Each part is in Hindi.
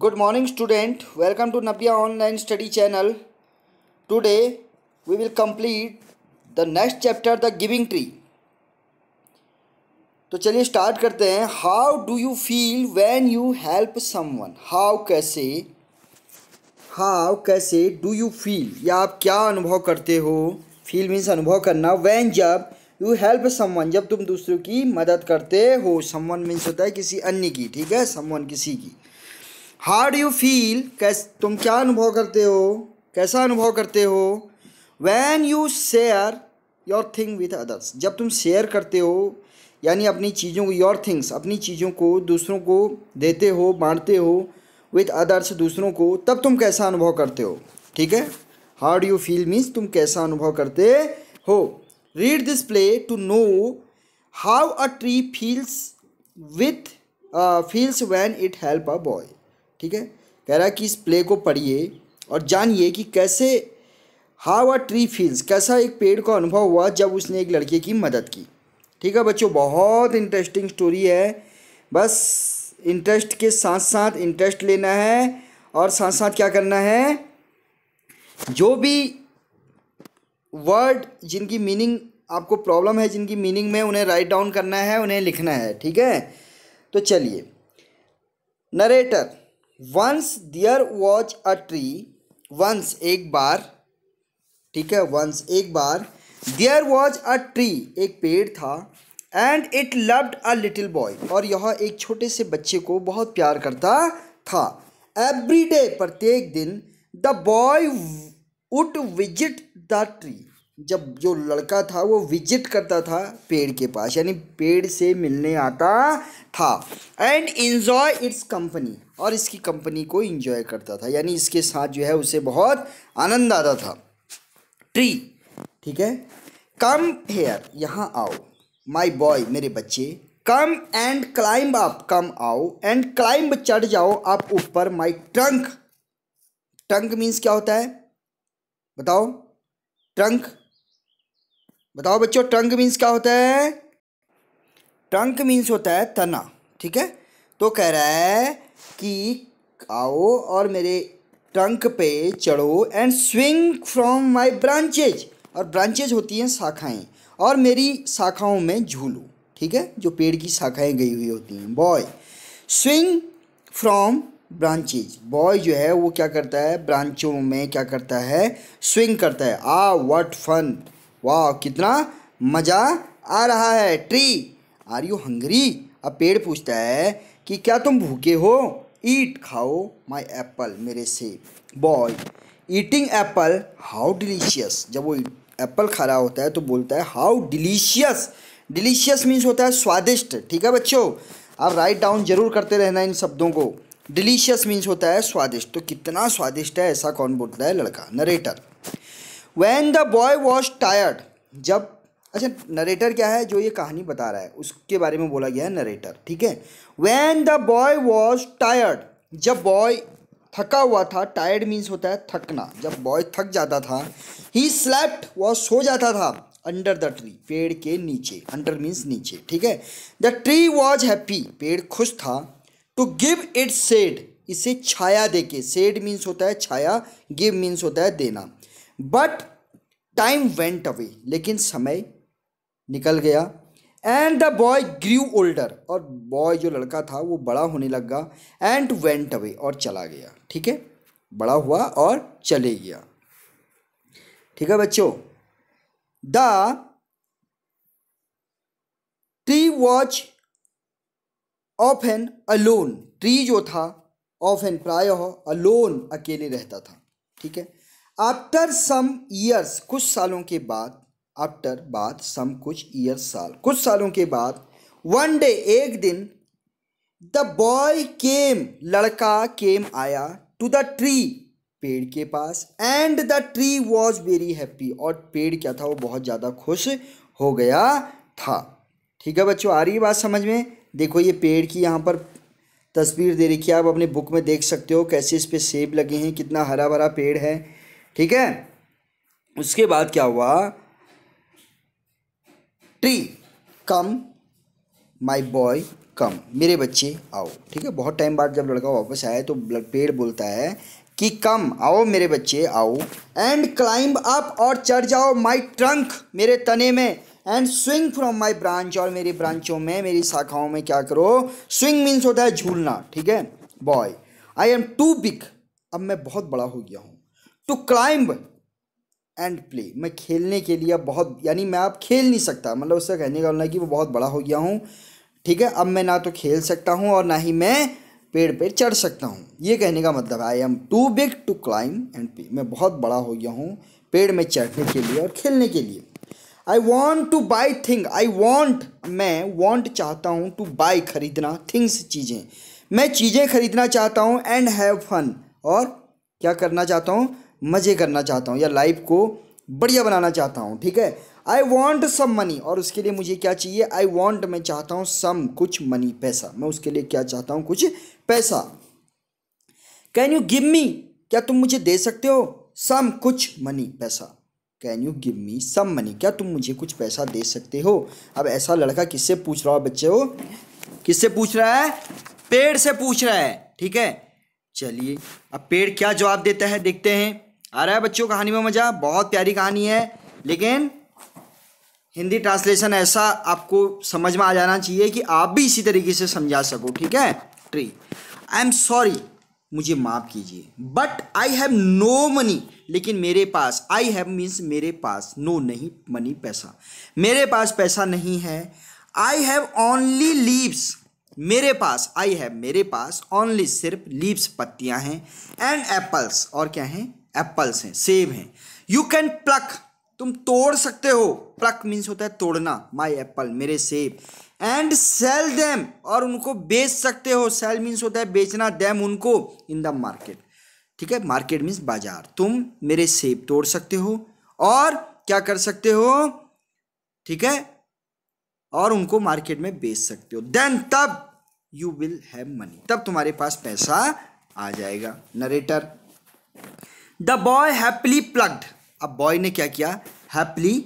Good morning, student. Welcome to Nabia Online Study Channel. Today we will complete the next chapter, the Giving Tree. तो चलिए स्टार्ट करते हैं. How do you feel when you help someone how कैसे? हाउ कैसे डू यू फील या आप क्या अनुभव करते हो? फील मीन्स अनुभव करना. वैन जब यू हेल्प समवन जब तुम दूसरों की मदद करते हो समवन मीन्स होता है किसी अन्य की ठीक है? समवन किसी की. हाउ डू यू फील कैस, तुम क्या अनुभव करते हो? कैसा अनुभव करते हो? When you share your thing with others जब तुम शेयर करते हो, यानी अपनी चीज़ों को योर थिंग्स अपनी चीज़ों को दूसरों को देते हो, बांटते हो विथ अदर्स दूसरों को, तब तुम कैसा अनुभव करते हो? ठीक है? How do you feel means तुम कैसा अनुभव करते हो? Read this play to know how a tree feels with feels when it help a boy ठीक है? कह रहा है कि इस प्ले को पढ़िए और जानिए कि कैसे हाउ अ ट्री फील्स कैसा एक पेड़ का अनुभव हुआ जब उसने एक लड़के की मदद की। ठीक है बच्चों? बहुत इंटरेस्टिंग स्टोरी है। बस इंटरेस्ट के साथ साथ इंटरेस्ट लेना है और साथ साथ क्या करना है? जो भी वर्ड जिनकी मीनिंग आपको प्रॉब्लम है, जिनकी मीनिंग में उन्हें राइट डाउन करना है, उन्हें लिखना है, ठीक है? तो चलिए। Narrator once there was a tree once एक बार, ठीक है वंस एक बार देयर वॉज़ अ ट्री एक पेड़ था and it loved a little boy और यह एक छोटे से बच्चे को बहुत प्यार करता था। एवरी डे प्रत्येक दिन the boy would visit the tree जब जो लड़का था, वो विज़िट करता था पेड़ के पास, यानी पेड़ से मिलने आता था। एंड इन्जॉय इट्स कंपनी और इसकी कंपनी को इंजॉय करता था, यानी इसके साथ जो है, उसे बहुत आनंद आता था। ट्री ठीक है? कम हेयर यहाँ आओ। माई बॉय मेरे बच्चे come and climb up come आओ। एंड क्लाइंब चढ़ जाओ आप ऊपर माई ट्रंक ट्रंक मीन्स क्या होता है? बताओ। ट्रंक बताओ बच्चों ट्रंक मीन्स क्या होता है? ट्रंक मीन्स होता है तना, ठीक है? तो कह रहा है कि आओ और मेरे ट्रंक पे चढ़ो and swing from my branches और ब्रांचेज होती हैं शाखाएँ, और मेरी शाखाओं में झूलो, ठीक है? जो पेड़ की शाखाएँ गई हुई होती हैं। Boy swing from branches boy जो है, वो क्या करता है? ब्रांचों में क्या करता है? स्विंग करता है। आ व्हाट फन वाह, कितना मज़ा आ रहा है। Tree, are you hungry? अब पेड़ पूछता है कि क्या तुम भूखे हो? ईट खाओ माई एप्पल, मेरे से। Boy, eating apple, how delicious. जब वो एप्पल खा रहा होता है तो बोलता है, हाउ डिलीशियस। डिलीशियस मीन्स होता है स्वादिष्ट, ठीक है बच्चों? आप राइट डाउन ज़रूर करते रहना इन शब्दों को। डिलीशियस मीन्स होता है स्वादिष्ट। तो कितना स्वादिष्ट है, ऐसा कौन बोलता है लड़का? Narrator when the boy was tired जब अच्छा नरेटर क्या है? जो ये कहानी बता रहा है, उसके बारे में बोला गया है नरेटर ठीक है? When the boy was tired जब बॉय थका हुआ था टायर्ड मीन्स होता है थकना, जब बॉय थक जाता था ही स्लैप्ट वह सो जाता था अंडर द ट्री पेड़ के नीचे अंडर मीन्स नीचे, ठीक है? द ट्री वॉज़ हैप्पी पेड़ खुश था टू गिव इट सेड इसे छाया देके सेड मीन्स होता है छाया गिव मीन्स होता है देना। बट टाइम वेंट अवे लेकिन समय निकल गया। And the boy grew older और बॉय जो लड़का था, वो बड़ा होने लगा एंड वेंट अवे और चला गया, ठीक है? बड़ा हुआ और चले गया। ठीक है बच्चों? The tree watch of an alone tree जो था ऑफ़ एन प्राय अलोन अकेले रहता था, ठीक है? आफ्टर सम ईयर्स कुछ सालों के बाद आफ्टर बाद सम कुछ ईयर्स साल, कुछ सालों के बाद वन डे एक दिन द बॉय केम लड़का केम आया टू द ट्री पेड़ के पास and the tree was very happy और पेड़ क्या था, वो बहुत ज़्यादा खुश हो गया था। ठीक है बच्चों, आ रही है बात समझ में? देखो ये पेड़ की यहाँ पर तस्वीर दे रखी है, आप अपने बुक में देख सकते हो, कैसे इस पर सेब लगे हैं, कितना हरा भरा पेड़ है। ठीक है? उसके बाद क्या हुआ? ट्री कम माई बॉय कम मेरे बच्चे, आओ। ठीक है? बहुत टाइम बाद जब लड़का वापस आया तो पेड़ बोलता है कि कम आओ मेरे बच्चे, आओ एंड क्लाइंब अप और चढ़ जाओ माई ट्रंक मेरे तने में and swing from my branch और मेरी ब्रांचों में, मेरी शाखाओं में क्या करो? स्विंग मीन्स होता है झूलना। ठीक है? Boy I am too big अब मैं बहुत बड़ा हो गया हूँ। To climb and play. मैं खेलने के लिए बहुत, यानी मैं अब खेल नहीं सकता। मतलब उससे कहने का मतलब कि वो बहुत बड़ा हो गया हूँ, ठीक है? अब मैं ना तो खेल सकता हूँ और ना ही मैं पेड़ पे चढ़ सकता हूँ। ये कहने का मतलब I am too big to climb and play मैं बहुत बड़ा हो गया हूँ पेड़ में चढ़ने के लिए और खेलने के लिए। I want to buy thing I want मैं वॉन्ट चाहता हूँ टू बाई खरीदना थिंग्स चीज़ें। मैं चीज़ें खरीदना चाहता हूँ एंड हैव फन और क्या करना चाहता हूँ? मज़े करना चाहता हूँ या लाइफ को बढ़िया बनाना चाहता हूँ, ठीक है? आई वॉन्ट सम मनी और उसके लिए मुझे क्या चाहिए? आई वॉन्ट मैं चाहता हूँ सम कुछ मनी पैसा। मैं उसके लिए क्या चाहता हूँ? कुछ पैसा। कैन यू गिव मी क्या तुम मुझे दे सकते हो? सम कुछ मनी पैसा। Can you give me some money क्या तुम मुझे कुछ पैसा दे सकते हो? अब ऐसा लड़का किससे पूछ रहा हो बच्चे हो? किससे पूछ रहा है? पेड़ से पूछ रहा है, ठीक है? चलिए, अब पेड़ क्या जवाब देता है? देखते हैं। आ रहा है बच्चों कहानी में मज़ा बहुत प्यारी कहानी है लेकिन हिंदी ट्रांसलेशन ऐसा आपको समझ में आ जाना चाहिए कि आप भी इसी तरीके से समझा सको ठीक है? ट्री आई एम सॉरी मुझे माफ़ कीजिए but I have no money लेकिन मेरे पास आई हैव मीन्स मेरे पास नो no, नहीं मनी पैसा. मेरे पास पैसा नहीं है. आई हैव ओनली लीव्स मेरे पास आई हैव मेरे पास ओनली सिर्फ़ लीव्स पत्तियाँ हैं एंड एप्पल्स और क्या हैं? एप्पल्स हैं, सेब हैं। यू कैन प्लक तुम तोड़ सकते हो। प्लक मीन्स होता है तोड़ना। माई एप्पल मेरे सेब। एंड सेल देम और उनको बेच सकते हो। सेल मीन्स होता है बेचना देम उनको इन द मार्केट ठीक है? मार्केट मीन्स बाज़ार। तुम मेरे सेब तोड़ सकते हो। और क्या कर सकते हो? ठीक है? और उनको मार्केट में बेच सकते हो। देन तब यू विल हैव मनी तब तुम्हारे पास पैसा आ जाएगा। Narrator the boy happily plucked अब बॉय ने क्या किया? हैप्पीली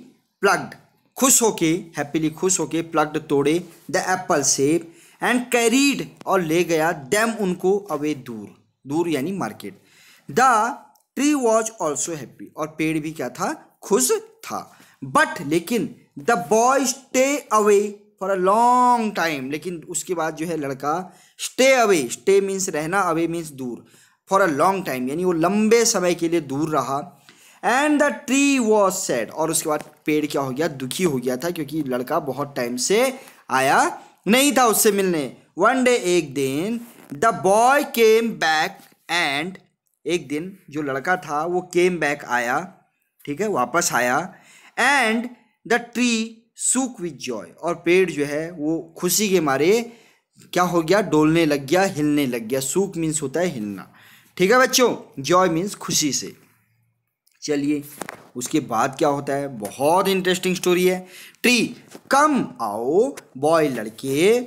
प्लग्ड खुश होके हैप्पीली खुश होके प्लग्ड तोड़े द एप्पल सेब एंड कैरीड और ले गया डैम उनको अवे दूर. दूर यानी market the tree was also happy और पेड़ भी क्या था? खुश था. बट लेकिन the boy stay away for a long time लेकिन उसके बाद जो है लड़का स्टे अवे स्टे मीन्स रहना अवे मीन्स दूर. फॉर अ लॉन्ग टाइम यानी वो लंबे समय के लिए दूर रहा। And the tree was sad और उसके बाद पेड़ क्या हो गया? दुखी हो गया था क्योंकि लड़का बहुत टाइम से आया नहीं था उससे मिलने। वन डे एक दिन the boy came back and एक दिन जो लड़का था, वो केम बैक आया। ठीक है? वापस आया। And the tree shook with joy और पेड़ जो है, वो खुशी के मारे क्या हो गया? डोलने लग गया, हिलने लग गया। सूक मीन्स होता है हिलना। ठीक है बच्चों? जॉय मीन्स खुशी से। चलिए, उसके बाद क्या होता है? बहुत इंटरेस्टिंग स्टोरी है। ट्री कम आओ बॉय लड़के,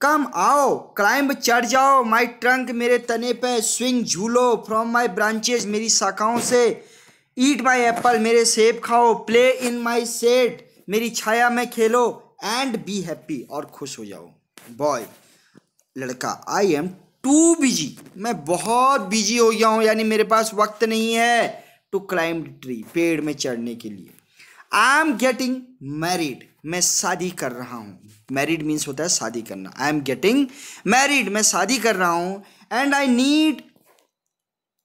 कम आओ क्लाइंब चढ़ जाओ माई ट्रंक मेरे तने पे स्विंग झूलो फ्रॉम माई ब्रांचेज मेरी शाखाओं से। ईट माई एप्पल मेरे सेब खाओ प्ले इन माई सेट मेरी छाया में खेलो एंड बी हैप्पी और खुश हो जाओ। बॉय लड़का आई एम टू बिज़ी। मैं बहुत बिज़ी हो गया हूँ, यानी मेरे पास वक्त नहीं है टू क्लाइम ट्री पेड़ में चढ़ने के लिए। आई एम गेटिंग मैरिड मैं शादी कर रहा हूँ। मैरिड मीन्स होता है शादी करना। आई एम गेटिंग मैरिड मैं शादी कर रहा हूँ। And I need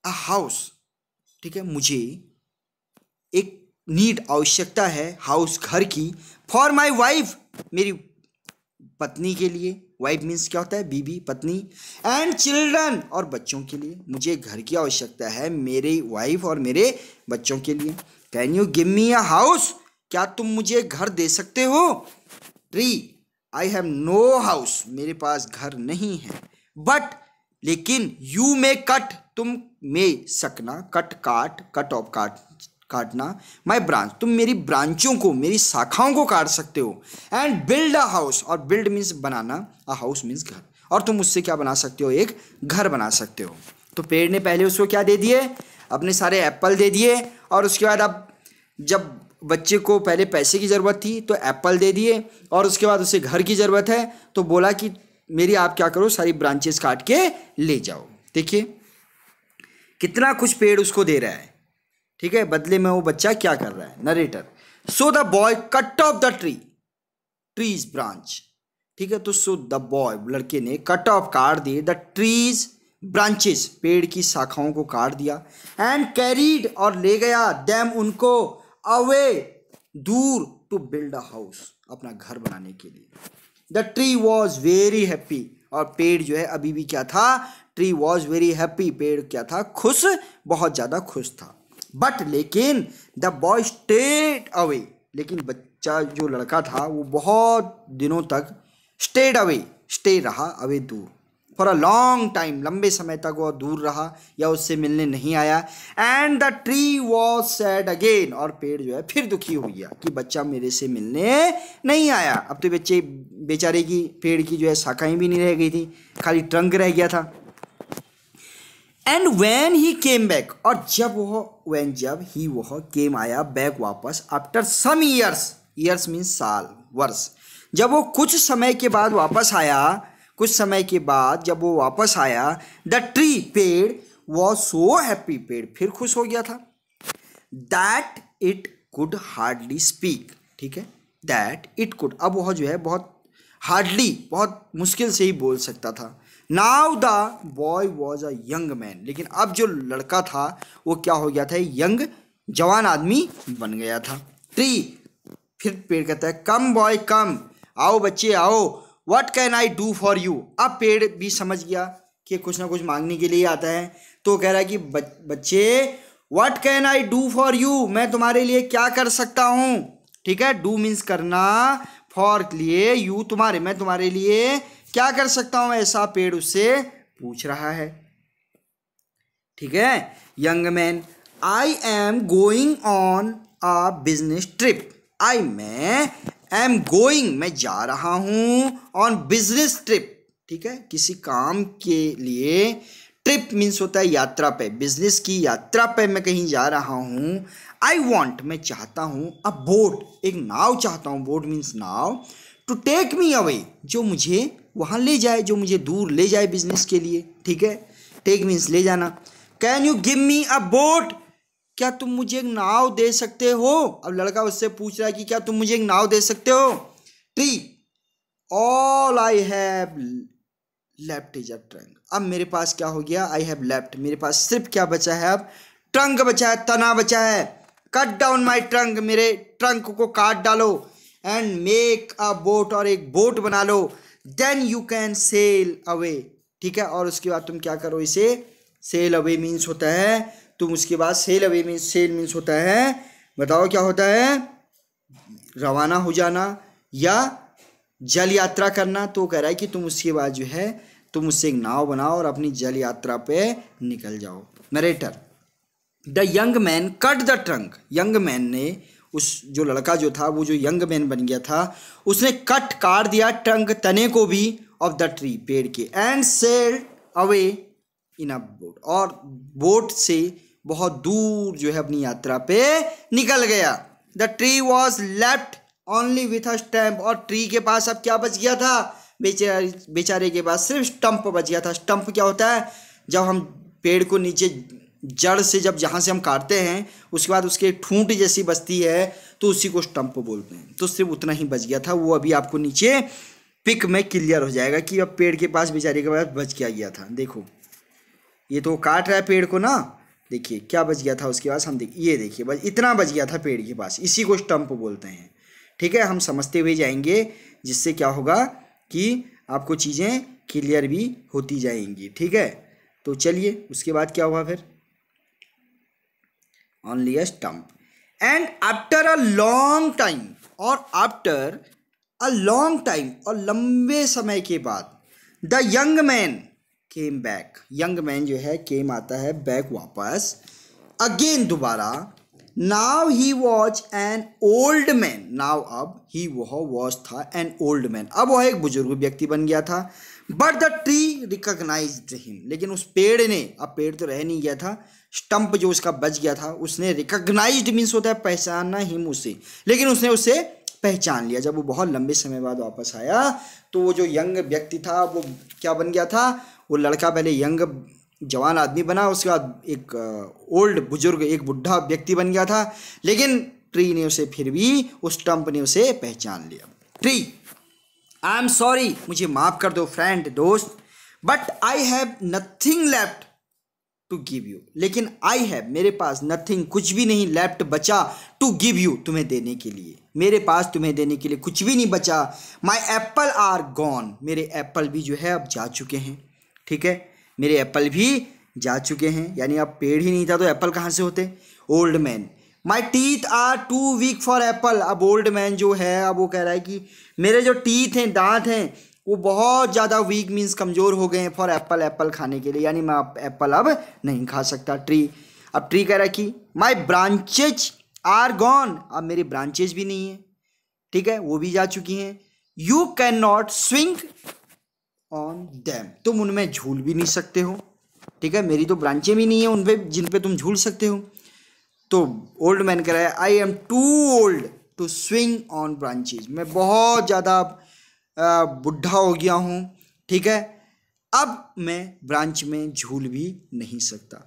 a house ठीक है, मुझे एक नीड आवश्यकता है हाउस घर की फॉर माई वाइफ मेरी पत्नी के लिए। वाइफ मीन्स क्या होता है? बीबी, पत्नी एंड चिल्ड्रन और बच्चों के लिए। मुझे घर की आवश्यकता है मेरे वाइफ और मेरे बच्चों के लिए। Can you give me a house क्या तुम मुझे घर दे सकते हो? Tree I have no house मेरे पास घर नहीं है। बट लेकिन यू मे कट तुम मे सकना। कट काट कट ऑफ़ काट। काटना माई ब्रांच तुम मेरी ब्रांचों को, मेरी शाखाओं को काट सकते हो। एंड बिल्ड अ हाउस और बिल्ड मीन्स बनाना अ हाउस मीन्स घर। और तुम उससे क्या बना सकते हो? एक घर बना सकते हो। तो पेड़ ने पहले उसको क्या दे दिए? अपने सारे एप्पल दे दिए, और उसके बाद अब जब बच्चे को पहले पैसे की ज़रूरत थी तो एप्पल दे दिए, और उसके बाद उसे घर की ज़रूरत है तो बोला कि मेरी आप क्या करो, सारी ब्रांचेस काट के ले जाओ। देखिए, कितना कुछ पेड़ उसको दे रहा है। ठीक है, बदले में वो बच्चा क्या कर रहा है? Narrator so the boy cut off the tree tree's branch ठीक है तो सो द बॉय लड़के ने कट ऑफ़ काट दिए द ट्रीज ब्रांचेस पेड़ की शाखाओं को काट दिया एंड कैरीड और ले गया डैम उनको अवे दूर टू बिल्ड अ हाउस अपना घर बनाने के लिए. The tree was very happy और पेड़ जो है, अभी भी क्या था? ट्री वॉज़ वेरी हैप्पी पेड़ क्या था? खुश, बहुत ज़्यादा खुश था. बट लेकिन द बॉय स्टेट अवे लेकिन बच्चा जो लड़का था, वो बहुत दिनों तक स्टेड अवे स्टे रहा अवे दूर. फॉर अ लॉन्ग टाइम लंबे समय तक वो दूर रहा या उससे मिलने नहीं आया. And the tree was sad again और पेड़ जो है, फिर दुखी हो गया कि बच्चा मेरे से मिलने नहीं आया. अब तो बच्चे बेचारे की, पेड़ की जो है शाखाएँ भी नहीं रह गई थी. खाली ट्रंक रह गया था. And when he came back और जब वह वैन जब ही वह केम आया बैक वापस after some years years means साल, वर्ष, जब वो कुछ समय के बाद वापस आया, कुछ समय के बाद जब वो वापस आया द ट्री पेड़ वॉज़ सो हैप्पी पेड़ फिर खुश हो गया था that it could hardly speak ठीक है? दैट इट कुड अब वह जो है बहुत हार्डली बहुत मुश्किल से ही बोल सकता था। Now the boy was a young man लेकिन अब जो लड़का था, वो क्या हो गया था? यंग जवान आदमी बन गया था। ट्री फिर पेड़ कहता है कम बॉय कम आओ बच्चे, आओ. What can I do for you अब पेड़ भी समझ गया कि कुछ ना कुछ मांगने के लिए आता है। तो कह रहा है कि बच्चे what can I do for you मैं तुम्हारे लिए क्या कर सकता हूँ? ठीक है? डू मीन्स करना फॉर लिए यू तुम्हारे, मैं तुम्हारे लिए क्या कर सकता हूँ ऐसा पेड़ उससे पूछ रहा है। ठीक है? Young man I am going on a business trip I मैं एम गोइंग मैं जा रहा हूँ ऑन बिज़नेस ट्रिप ठीक है? किसी काम के लिए ट्रिप मीन्स होता है यात्रा पे बिज़नेस की यात्रा पे मैं कहीं जा रहा हूँ। आई वॉन्ट मैं चाहता हूँ अ बोट एक नाव चाहता हूँ. बोट मीन्स नाव. टू टेक मी अवे जो मुझे वहाँ ले जाए जो मुझे दूर ले जाए बिज़नेस के लिए, ठीक है? टेक मीन्स ले जाना। Can you give me a boat क्या तुम मुझे एक नाव दे सकते हो? अब लड़का उससे पूछ रहा है कि क्या तुम मुझे एक नाव दे सकते हो? Tree all I have left is a trunk अब मेरे पास क्या हो गया? आई हैव लेफ़्ट मेरे पास सिर्फ़ क्या बचा है अब? ट्रंक बचा है, तना बचा है। कट डाउन माई ट्रंक मेरे ट्रंक को काट डालो। एंड मेक अ बोट और एक बोट बना लो। Then you can sail away ठीक है? और उसके बाद तुम क्या करो इसे? सेल अवे मीन्स होता है, तुम उसके बाद sail away means sail means होता है, बताओ क्या होता है? रवाना हो जाना या जल यात्रा करना। तो कह रहा है कि तुम उसके बाद जो है, तुम उससे एक नाव बनाओ और अपनी जल यात्रा पे निकल जाओ। Narrator the young man cut the trunk young man ने उस जो लड़का जो था, वो जो यंग मैन बन गया था, उसने कट काट दिया ट्रंक तने को भी ऑफ़ द ट्री पेड़ के and sail away in a boat और बोट से बहुत दूर जो है अपनी यात्रा पे निकल गया। The tree was left only with a stump और ट्री के पास अब क्या बच गया था? बेचारे बेचारे के पास सिर्फ़ स्टंप बच गया था। स्टंप क्या होता है? जब हम पेड़ को नीचे जड़ से जब जहाँ से हम काटते हैं, उसके बाद उसके ठूंठ जैसी बचती है तो उसी को स्टम्प बोलते हैं। तो सिर्फ़ उतना ही बच गया था, वो अभी आपको नीचे पिक में क्लियर हो जाएगा कि अब पेड़ के पास बेचारे के पास बच क्या गया था। देखो, ये तो काट रहा है पेड़ को ना। देखिए, क्या बच गया था उसके पास, हम देख, ये देखिए, बस इतना बच गया था पेड़ के पास। इसी को स्टम्प बोलते हैं। ठीक है, हम समझते हुए जाएँगे, जिससे क्या होगा कि आपको चीज़ें क्लियर भी होती जाएँगी। ठीक है तो चलिए, उसके बाद क्या हुआ फिर? Only a stump and after a long time और आफ्टर अ लॉन्ग टाइम और लंबे समय के बाद the young man came back young man जो है केम आता है बैक वापस. अगेन दोबारा. Now he was an old man now अब ही वह वॉज़ था एन ओल्ड मैन अब वह एक बुज़ुर्ग व्यक्ति बन गया था. But the tree recognize him लेकिन उस पेड़ ने, अब पेड़ तो रह नहीं गया था. स्टंप जो उसका बच गया था, उसने रिकॉग्नाइज मीन्स होता है पहचानना हिम उसे लेकिन उसने उसे पहचान लिया। जब वो बहुत लंबे समय बाद वापस आया तो वो जो यंग व्यक्ति था, वो क्या बन गया था? वो लड़का पहले यंग जवान आदमी बना, उसके बाद एक ओल्ड बुज़ुर्ग, एक बुढ़ा व्यक्ति बन गया था। लेकिन ट्री ने उसे फिर भी, उस स्टंप ने उसे पहचान लिया। ट्री आई एम सॉरी मुझे माफ़ कर दो फ्रेंड, दोस्त but I have nothing left to give you लेकिन आई हैव मेरे पास नथिंग कुछ भी नहीं लेफ़्ट बचा टू गिव यू तुम्हें देने के लिए। मेरे पास तुम्हें देने के लिए कुछ भी नहीं बचा। माई एप्पल आर गॉन मेरे एप्पल भी जो है अब जा चुके हैं। ठीक है? मेरे एप्पल भी जा चुके हैं। यानी अब पेड़ ही नहीं था तो एप्पल कहाँ से होते? Old man my teeth are too weak for apple अब ओल्ड मैन जो है, अब वो कह रहा है कि मेरे जो टीथ हैं, दांत हैं वो बहुत ज़्यादा वीक मीन्स कमज़ोर हो गए हैं फॉर एप्पल एप्पल खाने के लिए। यानी मैं एप्पल अब नहीं खा सकता। ट्री अब ट्री कह रहा कि माई ब्रांचेज आर गॉन अब मेरी ब्रांचेज भी नहीं है। ठीक है? वो भी जा चुकी हैं। You can not swing on them तुम उनमें झूल भी नहीं सकते हो। ठीक है? मेरी तो ब्रांचें भी नहीं है उन पर जिन पे तुम झूल सकते हो। तो ओल्ड मैन कह रहा है I am too old to swing on branches मैं बहुत ज़्यादा बुढ़ा हो गया हूँ, ठीक है? अब मैं ब्रांच में झूल भी नहीं सकता।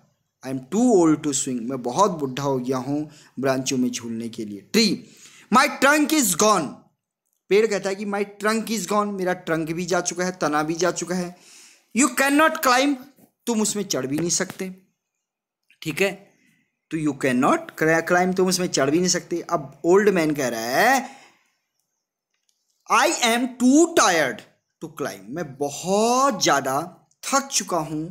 I am too old to swing मैं बहुत बुढ़ा हो गया हूँ ब्रांचों में झूलने के लिए। Tree my trunk is gone पेड़ कहता है कि माई ट्रंक इज़ गॉन मेरा ट्रंक भी जा चुका है, तना भी जा चुका है। यू कैन नॉट क्लाइंब तुम उसमें चढ़ भी नहीं सकते। ठीक है? तो यू कैन नॉट क्लाइंब तुम उसमें चढ़ भी नहीं सकते। अब ओल्ड मैन कह रहा है I am too tired to climb मैं बहुत ज़्यादा थक चुका हूँ,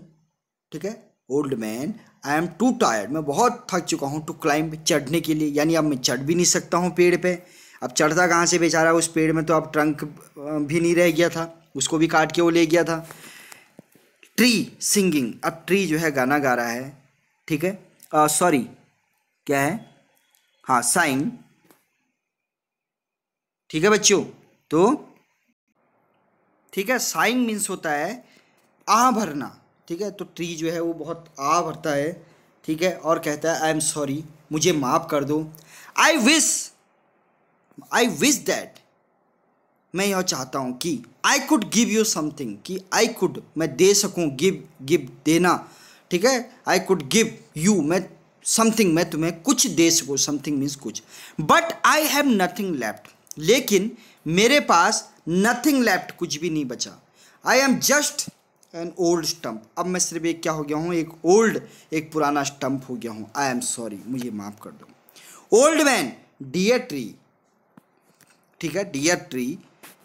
ठीक है? Old man I am too tired मैं बहुत थक चुका हूँ टू क्लाइंब चढ़ने के लिए। यानी अब मैं चढ़ भी नहीं सकता हूँ पेड़ पे। अब चढ़ता कहाँ से बेचारा? उस पेड़ में तो अब ट्रंक भी नहीं रह गया था। उसको भी काट के वो ले गया था। ट्री सिंगिंग अब ट्री जो है गाना गा रहा है, ठीक है? सॉरी क्या है? हाँ साइन ठीक है बच्चों? तो ठीक है साइंग मीन्स होता है आ भरना, ठीक है? तो ट्री जो है वो बहुत आ भरता है, ठीक है? और कहता है आई एम सॉरी मुझे माफ़ कर दो। I wish I wish that मैं यह चाहता हूँ कि I could give you something कि आई कुड मैं दे सकूँ गिव गिव देना, ठीक है? आई कुड गिव यू मैं समथिंग मैं तुम्हें कुछ दे सकूँ समथिंग मीन्स कुछ। But I have nothing left लेकिन मेरे पास नथिंग लेफ़्ट कुछ भी नहीं बचा। I am just an old stump अब मैं सिर्फ़ एक क्या हो गया हूँ? एक ओल्ड एक पुराना स्टम्प हो गया हूँ। आई एम सॉरी मुझे माफ़ कर दो। ओल्ड मैन डियर ट्री ठीक है? डियर ट्री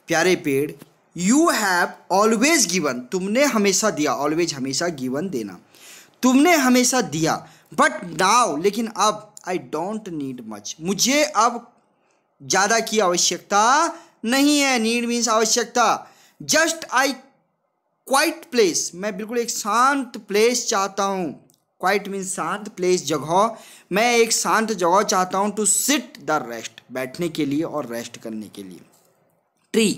प्यारे पेड़ यू हैव ऑलवेज गिवन तुमने हमेशा दिया ऑलवेज हमेशा गिवन देना। तुमने हमेशा दिया बट नाउ लेकिन अब आई डोंट नीड मच मुझे अब ज़्यादा की आवश्यकता नहीं है नीड मीन्स आवश्यकता। जस्ट आई क्वाइट प्लेस मैं बिल्कुल एक शांत प्लेस चाहता हूँ। क्वाइट मीन्स शांत प्लेस जगह। मैं एक शांत जगह चाहता हूँ टू सिट द रेस्ट बैठने के लिए और रेस्ट करने के लिए। ट्री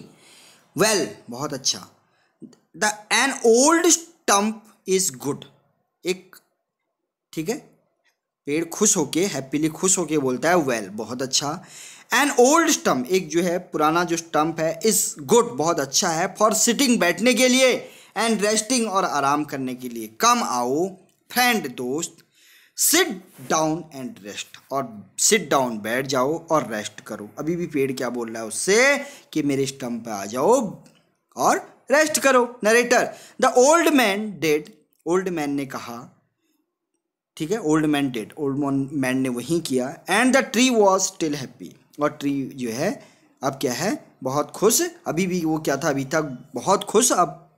वेल well, बहुत अच्छा। The an old stump is good एक ठीक है? पेड़ खुश होके हैप्पीली खुश होके बोलता है वेल well, बहुत अच्छा। एन ओल्ड स्टम्प एक जो है पुराना जो स्टम्प है इस गुड बहुत अच्छा है फॉर सिटिंग बैठने के लिए एंड रेस्टिंग और आराम करने के लिए। कम आओ फ्रेंड दोस्त सिट डाउन एंड रेस्ट और सिट डाउन बैठ जाओ और रेस्ट करो। अभी भी पेड़ क्या बोल रहा है उससे कि मेरे स्टम्प पे आ जाओ और रेस्ट करो। Narrator the old man did old man ने कहा, ठीक है old man did old man ने वही किया and the tree was still happy और ट्री जो है, अब क्या है? बहुत खुश। अभी भी वो क्या था? अभी तक बहुत खुश अब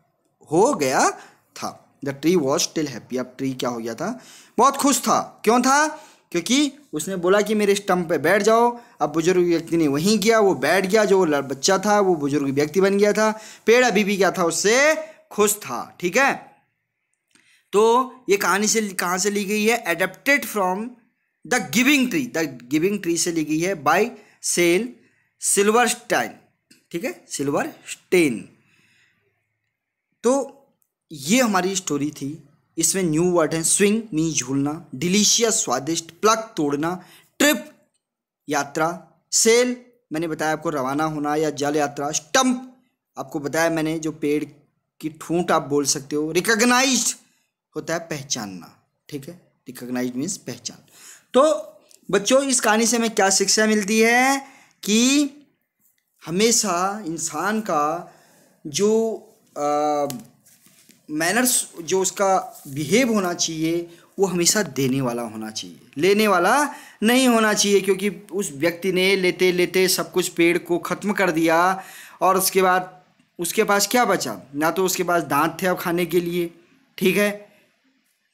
हो गया था। The tree was still happy अब ट्री क्या हो गया था? बहुत खुश था। क्यों था? क्योंकि उसने बोला कि मेरे स्टम्प पे बैठ जाओ। अब बुज़ुर्ग व्यक्ति ने वहीं किया, वो बैठ गया। जो बच्चा था, वो बुज़ुर्ग व्यक्ति बन गया था। पेड़ अभी भी क्या था? उससे खुश था। ठीक है? तो ये कहानी से कहाँ से ली गई है? Adapted from the giving tree, the giving tree से ली गई है बाई सेल सिल्वर स्टाइन ठीक है? Silverstein. तो ये हमारी स्टोरी थी। इसमें न्यू वर्ड है स्विंग मीन झूलना, डिलीशियस, स्वादिष्ट, प्लग तोड़ना, ट्रिप यात्रा, सेल, मैंने बताया आपको रवाना होना या जल यात्रा स्टम्प आपको बताया मैंने जो पेड़ की ठूंठ आप बोल सकते हो, रिकॉग्नाइज्ड होता है पहचानना, ठीक है? रिकॉग्नाइज मीन्स पहचान। तो बच्चों, इस कहानी से हमें क्या शिक्षा मिलती है कि हमेशा इंसान का जो मैनर्स जो उसका बिहेव होना चाहिए, वो हमेशा देने वाला होना चाहिए। लेने वाला नहीं होना चाहिए क्योंकि उस व्यक्ति ने लेते लेते सब कुछ पेड़ को ख़त्म कर दिया और उसके बाद, उसके पास क्या बचा? ना तो उसके पास दांत थे अब खाने के लिए। ठीक है?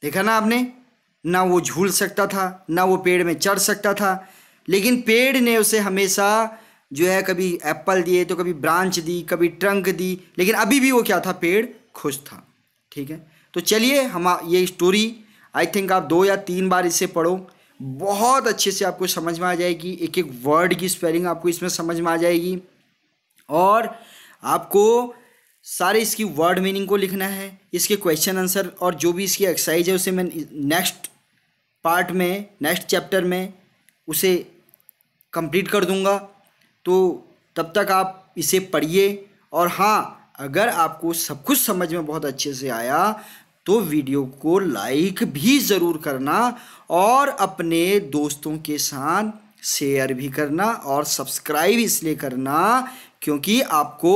देखा ना आपने? ना वो झूल सकता था, ना वो पेड़ में चढ़ सकता था, लेकिन पेड़ ने उसे हमेशा जो है कभी एप्पल दिए तो कभी ब्रांच दी, कभी ट्रंक दी, लेकिन अभी भी वो क्या था, पेड़ खुश था, ठीक है? तो चलिए, हम ये स्टोरी आई थिंक आप दो या तीन बार इसे पढ़ो, बहुत अच्छे से आपको समझ में आ जाएगी एक एक वर्ड की स्पेलिंग आपको इसमें समझ में आ जाएगी, और आपको सारे इसकी वर्ड मीनिंग को लिखना है, इसके क्वेश्चन आंसर और जो भी इसकी एक्सरसाइज है, उसे मैं नेक्स्ट पार्ट में नेक्स्ट चैप्टर में उसे कंप्लीट कर दूँगा। तो तब तक आप इसे पढ़िए। और हाँ अगर आपको सब कुछ समझ में बहुत अच्छे से आया तो वीडियो को लाइक भी ज़रूर करना और अपने दोस्तों के साथ शेयर भी करना और सब्सक्राइब इसलिए करना क्योंकि आपको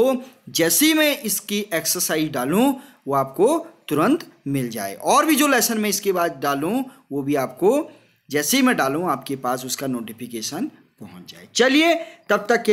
जैसे ही मैं इसकी एक्सरसाइज डालूं, वो आपको तुरंत मिल जाए। और भी जो लेसन मैं इसके बाद डालूं, वो भी आपको जैसे ही मैं डालूं, आपके पास उसका नोटिफिकेशन पहुँच जाए। चलिए, तब तक के